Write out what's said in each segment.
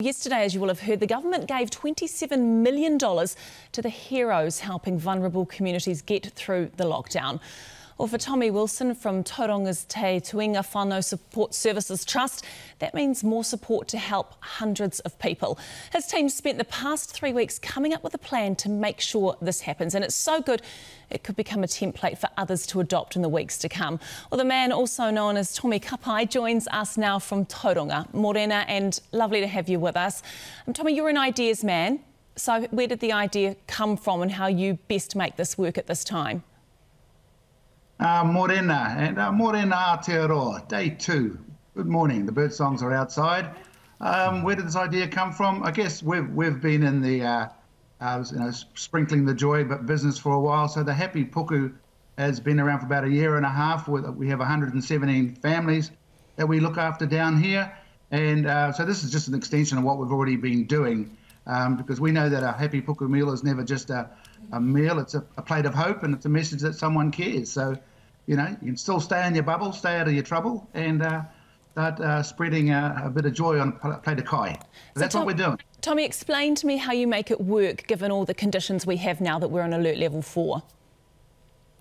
Yesterday, as you will have heard, the government gave $27 million to the heroes helping vulnerable communities get through the lockdown. Well, for Tommy Wilson from Tauranga's Te Tuinga Whānau Support Services Trust, that means more support to help hundreds of people. His team spent the past three weeks coming up with a plan to make sure this happens, and it's so good it could become a template for others to adopt in the weeks to come. Well, the man also known as Tommy Kapai joins us now from Tauranga. Morena, and lovely to have you with us. Um, Tommy, you're an ideas man. So, where did the idea come from and how you best make this work at this time? Uh, morena and uh, Morena Aotearoa, day two. Good morning. The bird songs are outside. Um, where did this idea come from? I guess we've we've been in the uh, uh, you know sprinkling the joy but business for a while. So the Happy Puku has been around for about a year and a half. We have 117 families that we look after down here, and uh, so this is just an extension of what we've already been doing. Um, because we know that a happy puku meal is never just a, a meal, it's a, a, plate of hope and it's a message that someone cares. So you know, you can still stay in your bubble, stay out of your trouble, and uh, start uh, spreading a, a, bit of joy on a plate of kai. So that's Tom, what we're doing. Tommy, explain to me how you make it work given all the conditions we have now that we're on alert level four.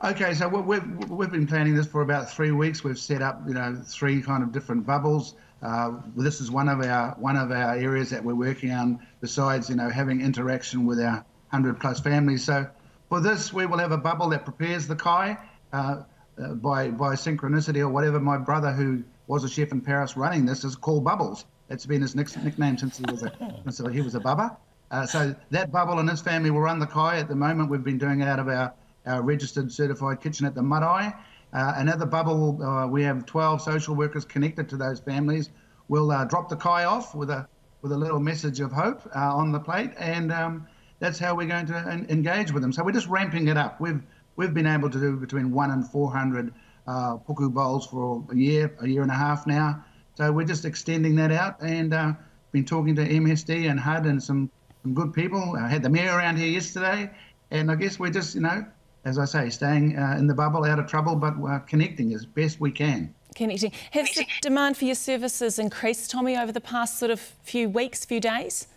Okay, so we've, we've been planning this for about three weeks. We've set up, you know, three kind of different bubbles. Uh, this is one of our one of our areas that we're working on. Besides, you know, having interaction with our hundred plus families. So for this, we will have a bubble that prepares the kai. Uh, uh, by by synchronicity or whatever, my brother, who was a chef in Paris running this, is called Bubbles. It's been his nickname since he was a since he was a bubba. Uh, so that bubble and his family will run the kai at the moment. We've been doing it out of our, our registered certified kitchen at the Marae. Uh, another bubble, uh, we have 12 social workers connected to those families. We'll uh, drop the kai off with a with a little message of hope uh, on the plate, and um, that's how we're going to engage with them. So we're just ramping it up. We've We've been able to do between one and 400 uh, puku bowls for a year, a year and a half now. So we're just extending that out and uh, been talking to MSD and HUD and some, some good people. I had the mayor around here yesterday, and I guess we're just, you know, as I say, staying uh, in the bubble, out of trouble, but uh, connecting as best we can. Connecting. Has the demand for your services increased, Tommy, over the past sort of few weeks, few days?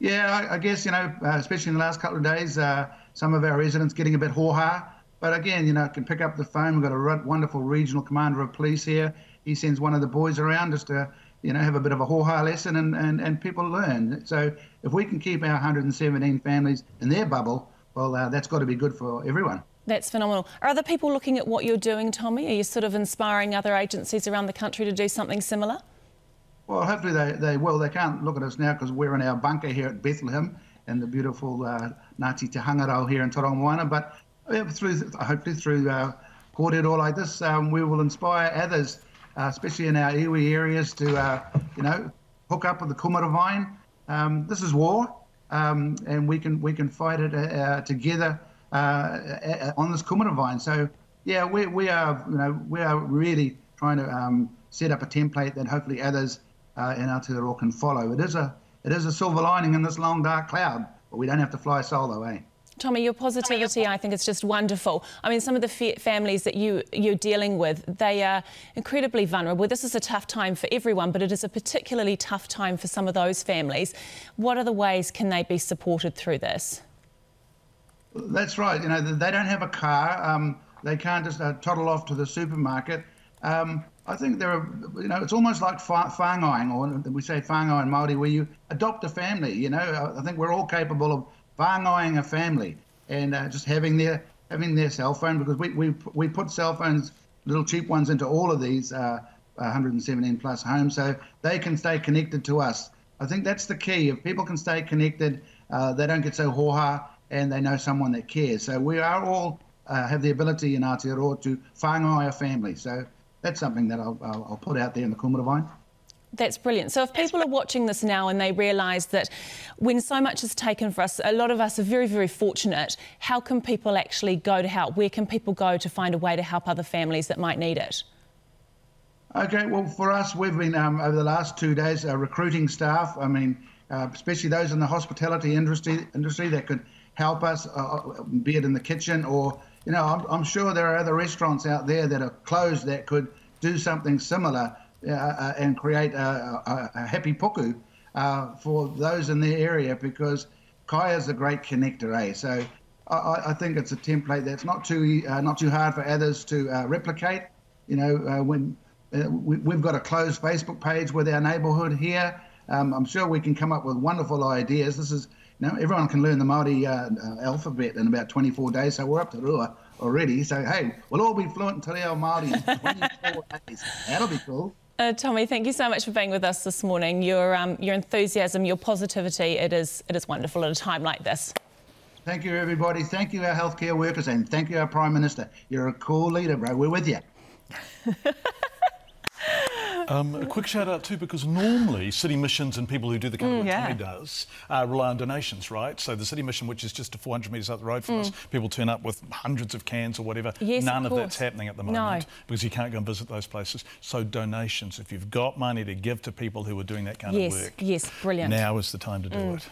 Yeah, I, I guess, you know, uh, especially in the last couple of days, uh, some of our residents getting a bit hoha. But again, you know, can pick up the phone. We've got a wonderful regional commander of police here. He sends one of the boys around just to, you know, have a bit of a hoha lesson and, and, and people learn. So if we can keep our 117 families in their bubble, well, uh, that's got to be good for everyone. That's phenomenal. Are other people looking at what you're doing, Tommy? Are you sort of inspiring other agencies around the country to do something similar? Well, hopefully they, they will. They can't look at us now because we're in our bunker here at Bethlehem and the beautiful uh, Ngāti Te Hangarau here in Tauranga but through hopefully through uh, kōrero like this, um, we will inspire others, uh, especially in our iwi areas, to uh, you know hook up with the kumara vine. Um, this is war, um, and we can we can fight it uh, uh together uh, uh, on this kumara vine. So yeah, we, we are you know we are really trying to um, set up a template that hopefully others uh, in Aotearoa can follow. It is a it is a silver lining in this long dark cloud, but we don't have to fly solo, eh? Tommy, your positivity, I think, is just wonderful. I mean, some of the families that you, you're dealing with, they are incredibly vulnerable. This is a tough time for everyone, but it is a particularly tough time for some of those families. What are the ways can they be supported through this? That's right. You know, they don't have a car. Um, they can't just uh, toddle off to the supermarket. Um, I think there are, you know, it's almost like whāngaing, or we say whāngai in Māori, where you adopt a family. You know, I think we're all capable of whāngaiing a family and uh, just having their having their cell phone because we, we, we put cell phones, little cheap ones, into all of these uh, 117 plus homes so they can stay connected to us. I think that's the key. If people can stay connected, uh, they don't get so hoha and they know someone that cares. So we are all uh, have the ability in Aotearoa to whāngai a family. So that's something that I'll, I'll, put out there in the Kumara Vine. That's brilliant. So if people are watching this now and they realise that when so much is taken for us, a lot of us are very, very fortunate, how can people actually go to help? Where can people go to find a way to help other families that might need it? Okay, well, for us, we've been, um, over the last two days, uh, recruiting staff. I mean, uh, especially those in the hospitality industry, industry that could help us, uh, uh be it in the kitchen or you know, I'm, I'm, sure there are other restaurants out there that are closed that could do something similar uh, uh, and create a, a, a happy puku. uh, for those in their area because kai is a great connector, eh? So I, I think it's a template that's not too uh, not too hard for others to uh, replicate. You know, uh, when we, have got a closed Facebook page with our neighbourhood here, um, I'm sure we can come up with wonderful ideas. This is know, everyone can learn the Māori uh, uh, alphabet in about 24 days, so we're up to Rua already. So, hey, we'll all be fluent in Te Reo Māori in 24 days. That'll be cool. Uh, Tommy, thank you so much for being with us this morning. Your, um, your enthusiasm, your positivity, it is, it is wonderful at a time like this. Thank you, everybody. Thank you, our healthcare workers, and thank you, our Prime Minister. You're a cool leader, bro. We're with you. Um, a quick shout out too, because normally city missions and people who do the kind of work what yeah. Tommy does uh, rely on donations, right? So the city mission, which is just a 400 metres up the road from mm. us, people turn up with hundreds of cans or whatever. Yes, None of, of that's happening at the moment no. because you can't go and visit those places. So donations, if you've got money to give to people who are doing that kind yes, of work, yes, brilliant. Now is the time to do mm. it.